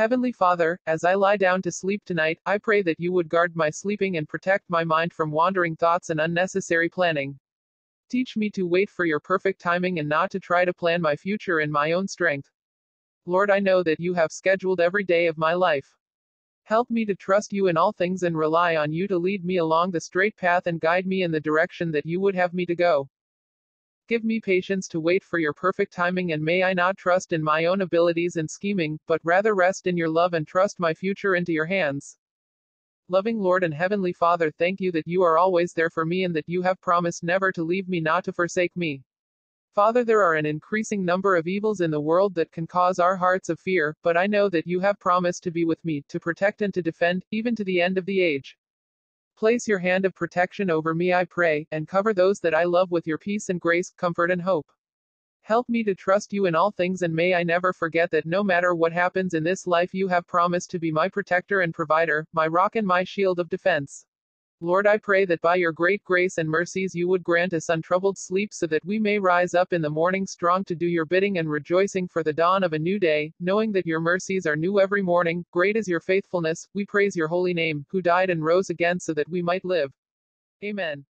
Heavenly Father, as I lie down to sleep tonight, I pray that you would guard my sleeping and protect my mind from wandering thoughts and unnecessary planning. Teach me to wait for your perfect timing and not to try to plan my future in my own strength. Lord, I know that you have scheduled every day of my life. Help me to trust you in all things and rely on you to lead me along the straight path and guide me in the direction that you would have me to go. Give me patience to wait for your perfect timing and may I not trust in my own abilities and scheming, but rather rest in your love and trust my future into your hands. Loving Lord and Heavenly Father, thank you that you are always there for me and that you have promised never to leave me, not to forsake me. Father, there are an increasing number of evils in the world that can cause our hearts of fear, but I know that you have promised to be with me, to protect and to defend, even to the end of the age. Place your hand of protection over me, I pray, and cover those that I love with your peace and grace, comfort and hope. Help me to trust you in all things, and may I never forget that no matter what happens in this life, you have promised to be my protector and provider, my rock and my shield of defense. Lord, I pray that by your great grace and mercies you would grant us untroubled sleep so that we may rise up in the morning strong to do your bidding and rejoicing for the dawn of a new day, knowing that your mercies are new every morning. Great is your faithfulness. We praise your holy name, who died and rose again so that we might live. Amen.